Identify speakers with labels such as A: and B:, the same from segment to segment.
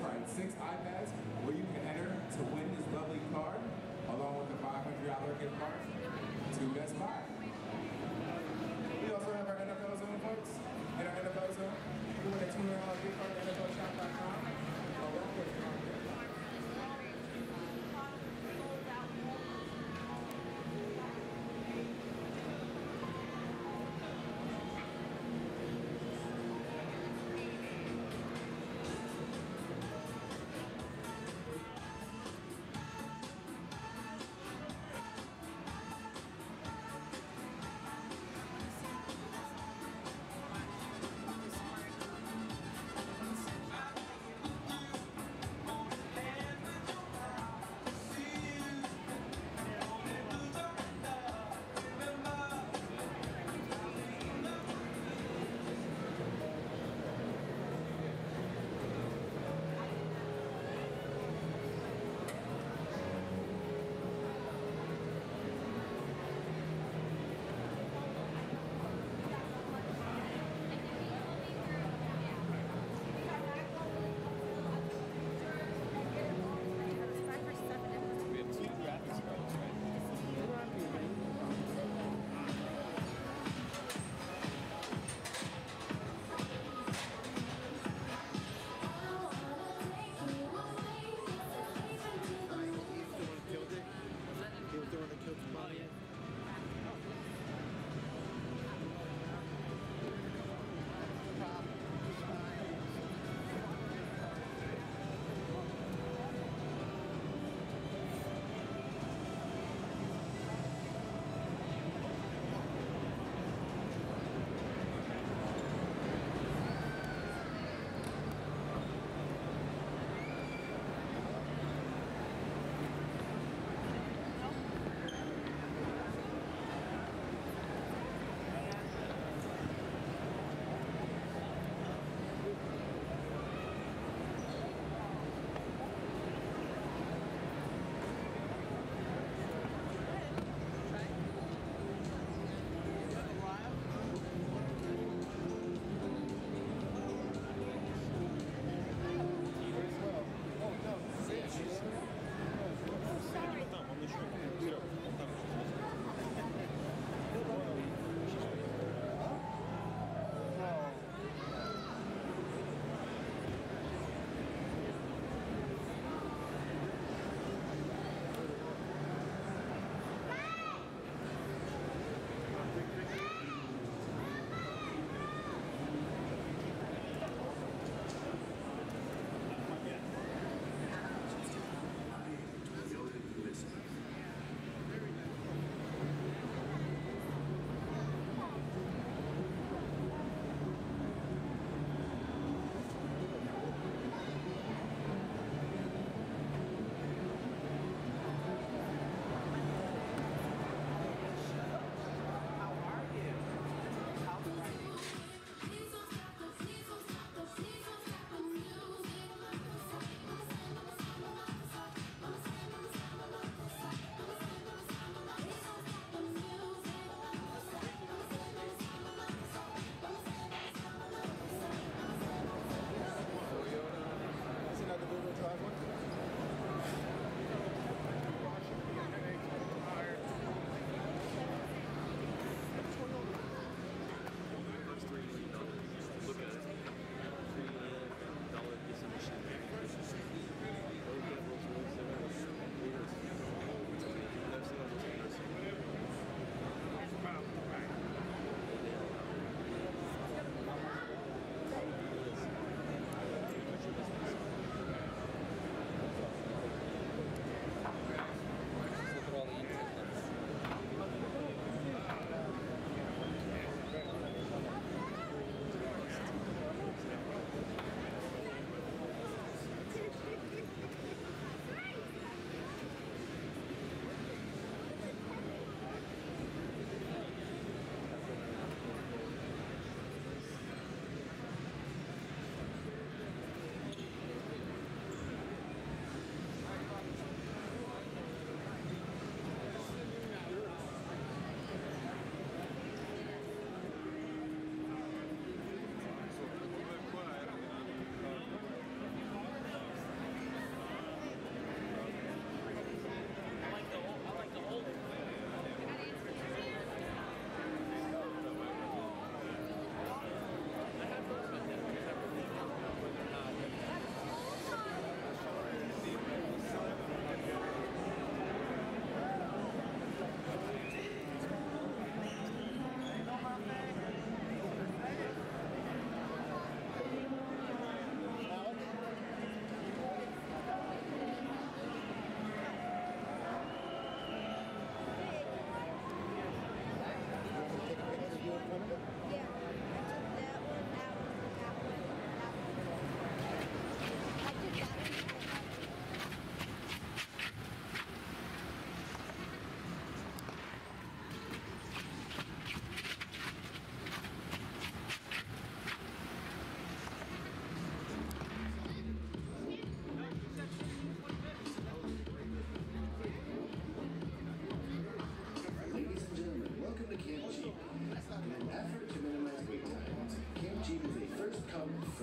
A: Right, 6 iPads where you can enter to win this lovely card along with the $500 gift card.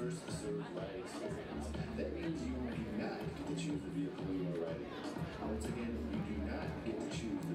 B: First served riding experience. That means you do not get to choose the vehicle you are riding. Once again, you do not get to choose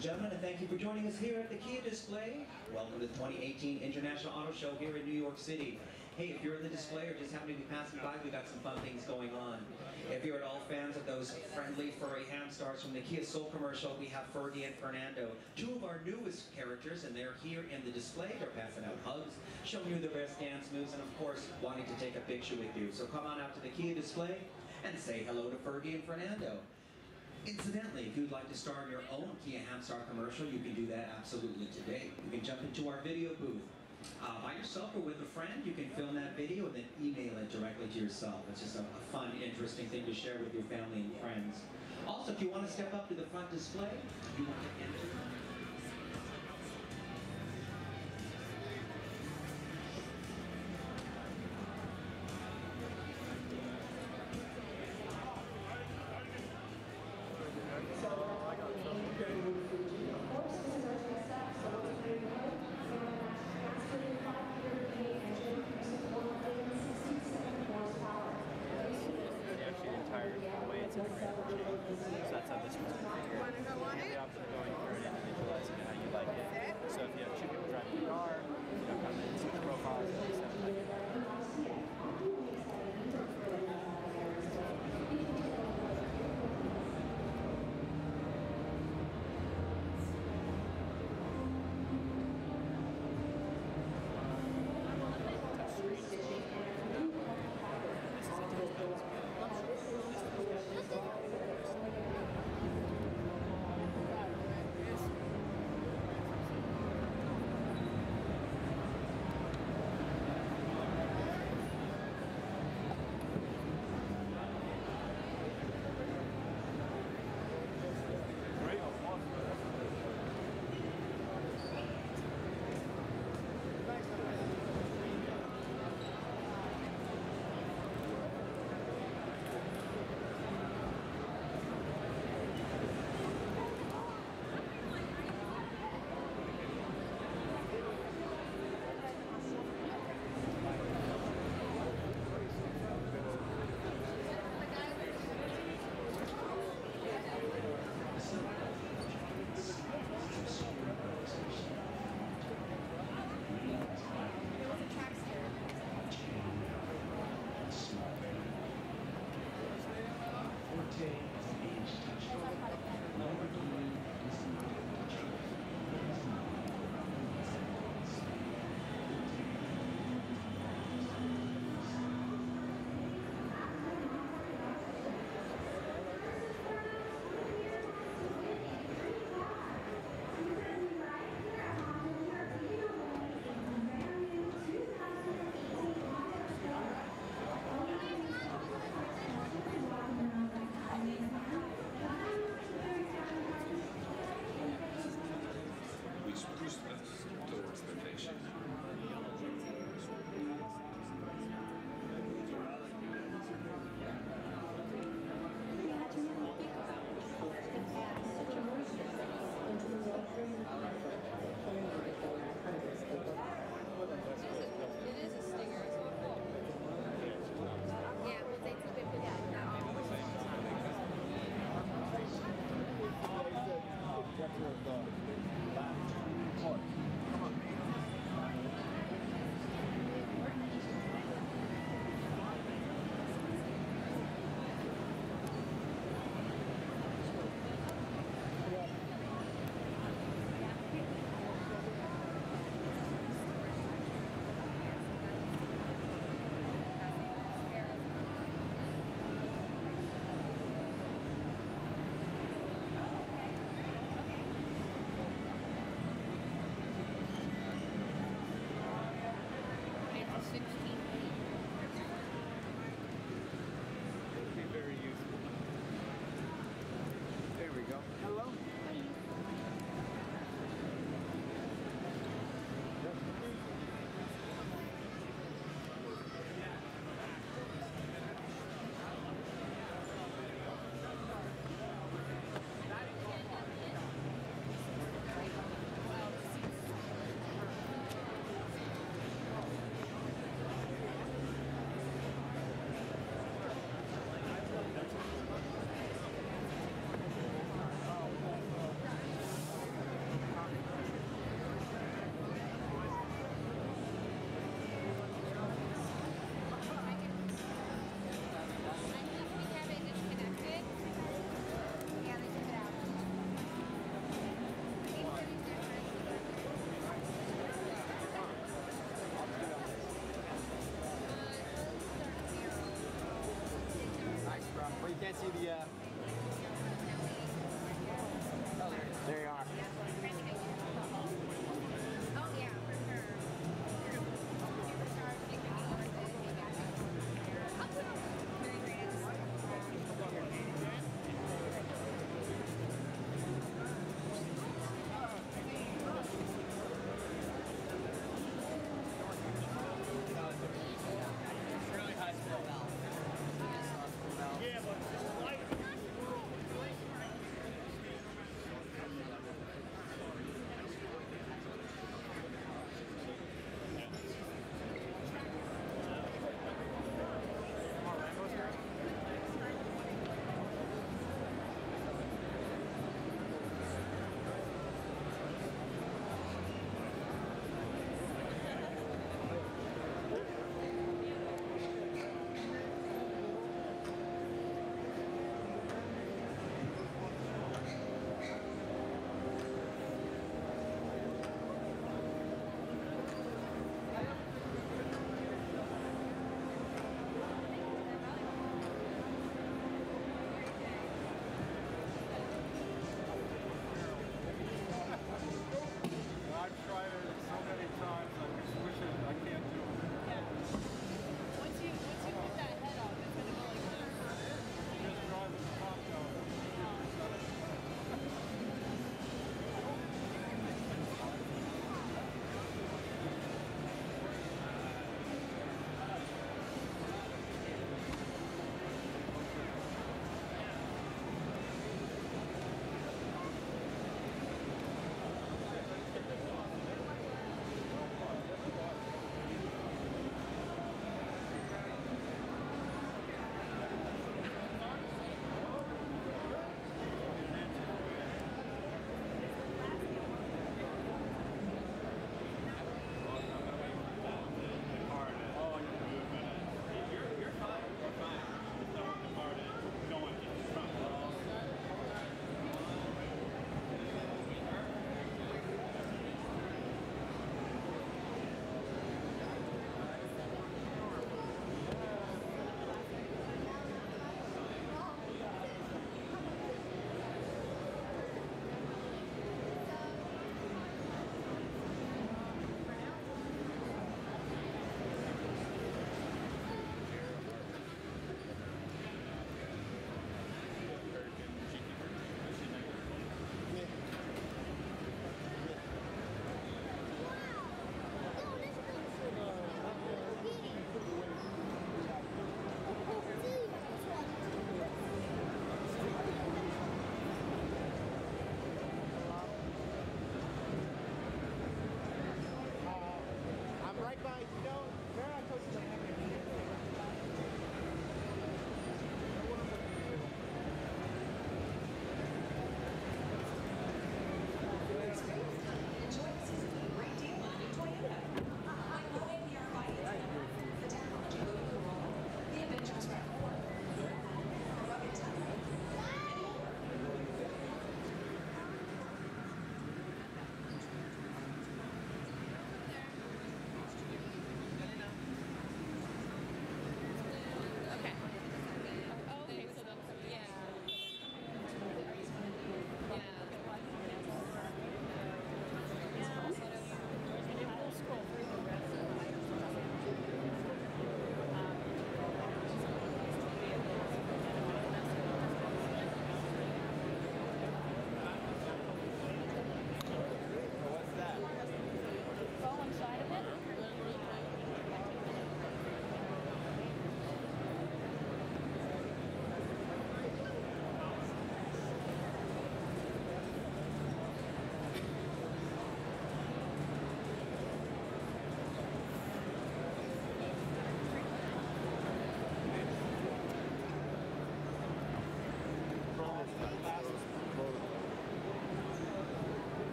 C: and
D: gentlemen, and thank you for joining us here at the Kia display. Welcome to the 2018 International Auto Show here in New York City. Hey, if you're in the display or just happen to be passing by, we've got some fun things going on. If you're at all fans of those friendly furry ham stars from the Kia Soul commercial, we have Fergie and Fernando, two of our newest characters, and they're here in the display. They're passing out hugs, showing you their best dance moves, and of course, wanting to take a picture with you. So come on out to the Kia display and say hello to Fergie and Fernando. Incidentally, if you'd like to star in your own Kia Hamstar commercial, you can do that absolutely today. You can jump into our video booth. Uh, by yourself or with a friend, you can film that video and then email it directly to yourself. It's just a, a fun, interesting thing to share with your family and friends. Also, if you want to step up to the front display, you want to enter.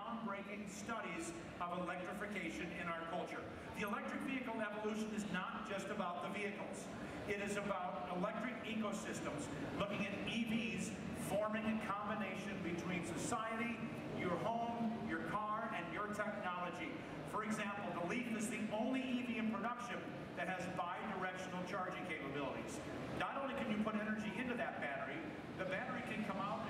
E: Groundbreaking studies of electrification in our culture. The electric vehicle evolution is not just about the vehicles. It is about electric ecosystems, looking at EVs forming a combination between society, your home, your car, and your technology. For example, the Leaf is the only EV in production that has bi-directional charging capabilities. Not only can you put energy into that battery, the battery can come out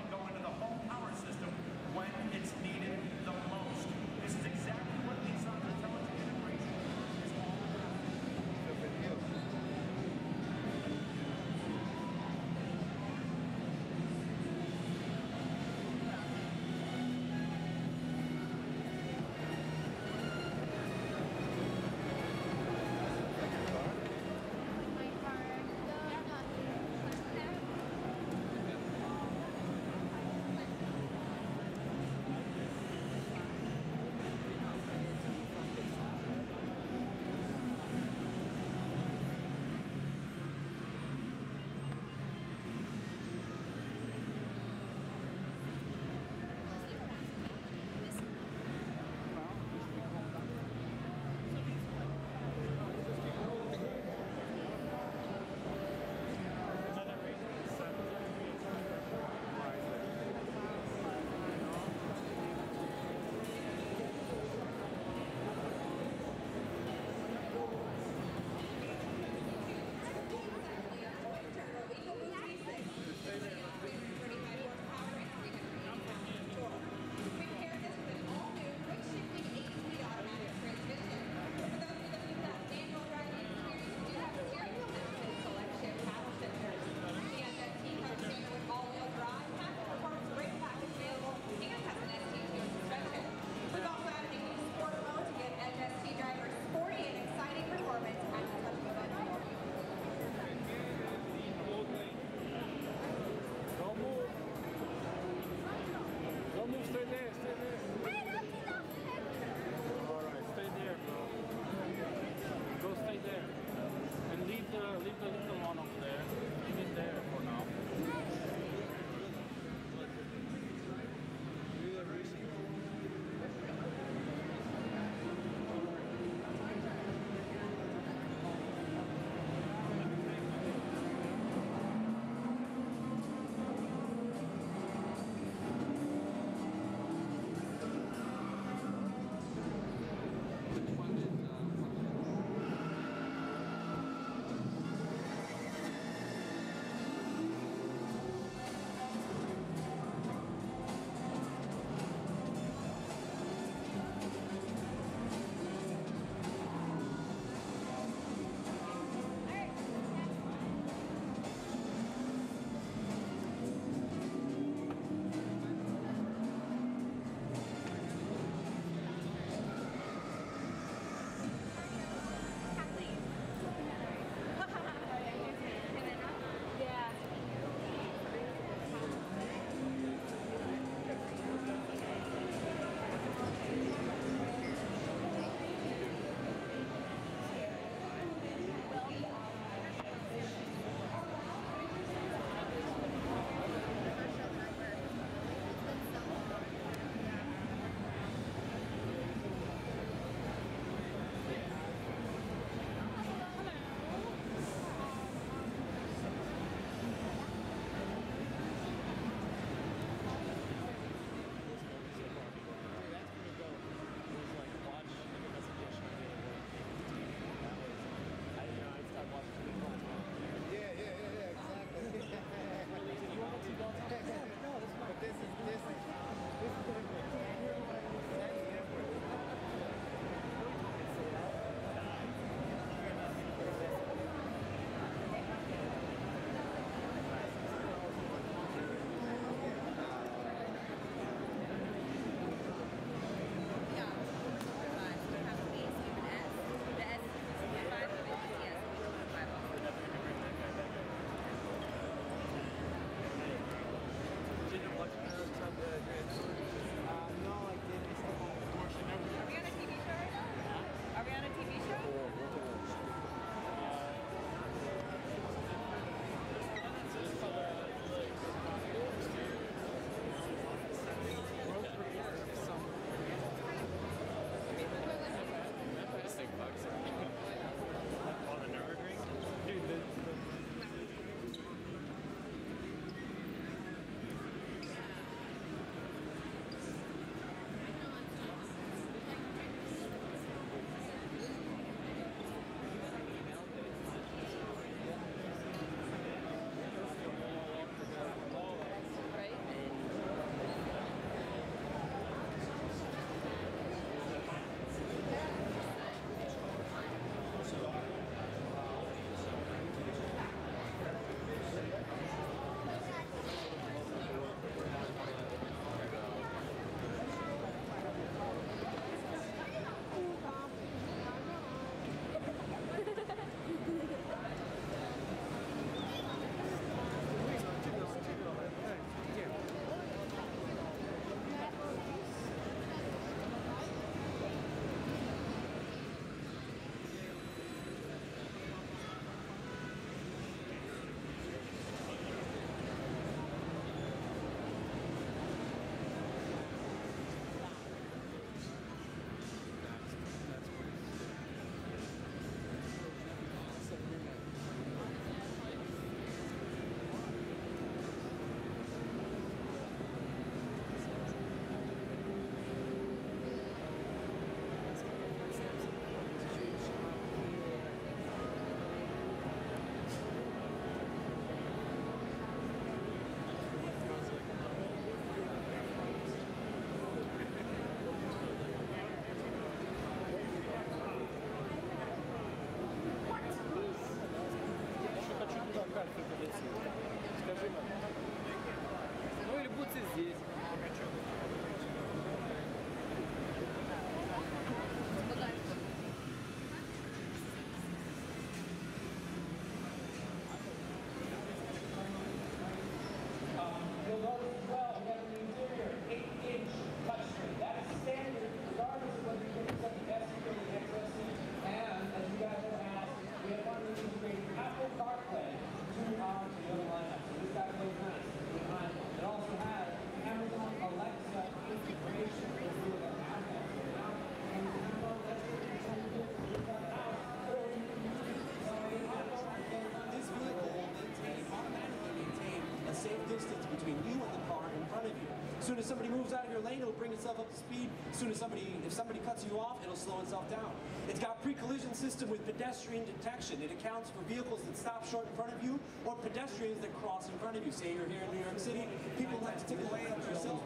F: itself up to speed. As soon as somebody, if somebody cuts you off, it'll slow itself down. It's got pre-collision system with pedestrian detection. It accounts for vehicles that stop short in front of you or pedestrians that cross in front of you. Say you're here in New York City, people like to take away your cell.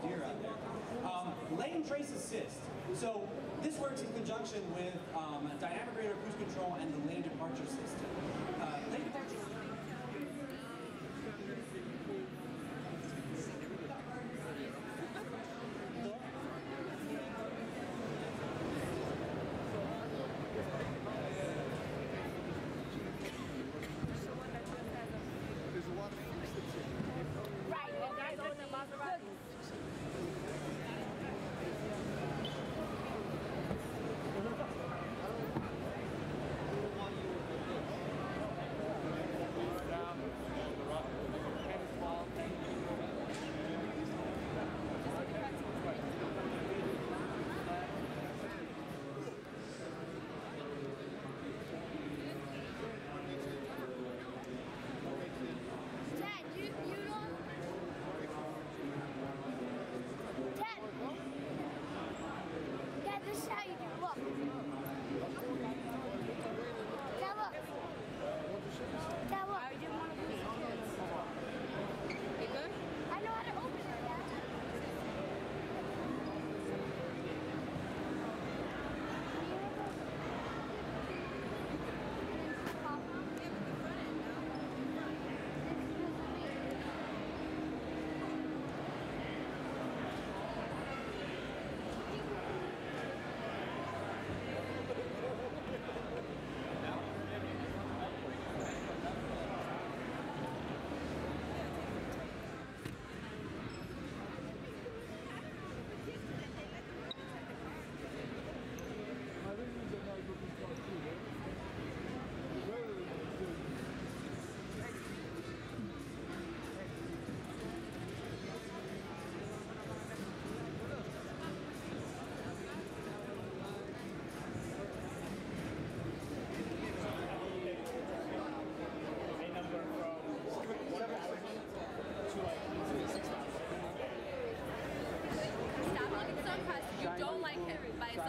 F: Um, lane trace assist. So this works in conjunction with um, dynamic radar cruise control and the lane departure system.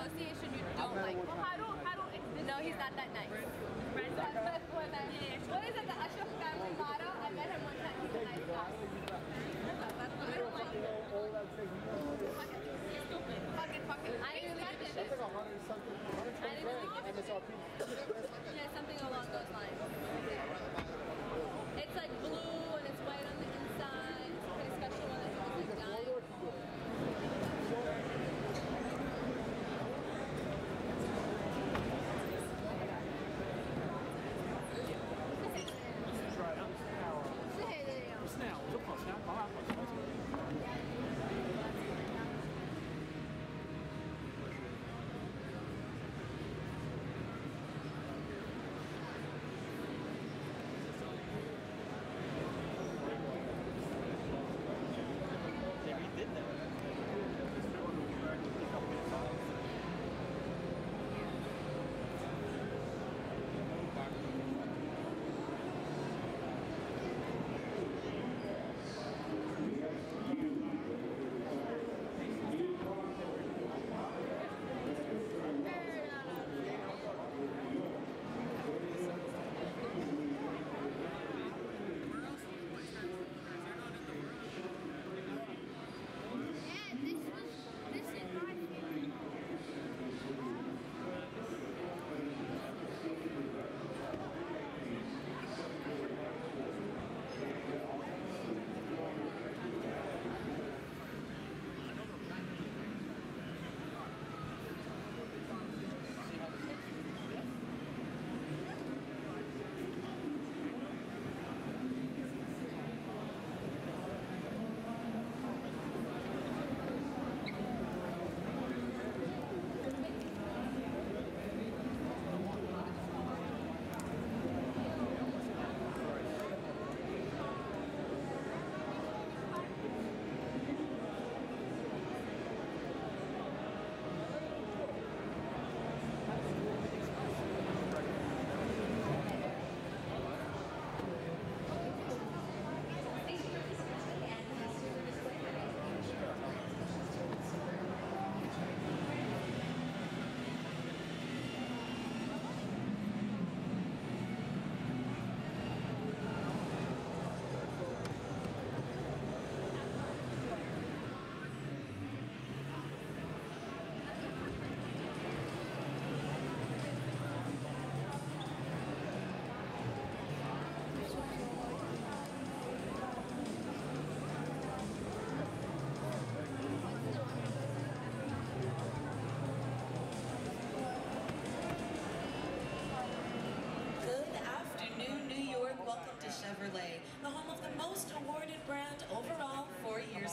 G: Association, you don't like him. I don't, I don't. No, he's not that nice. I- what is it, the Ashraf family motto? I met him one time. He's a nice guy. I don't like. Fuck it. Fuck it, fuck it. I didn't even look at this. I didn't even look at this shit.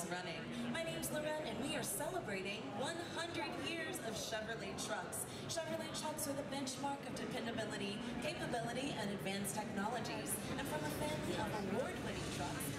H: Years running. My name's Loren, and we are celebrating 100 years of Chevrolet trucks. Chevrolet trucks are the benchmark of dependability, capability, and advanced technologies. And from a family of award-winning trucks,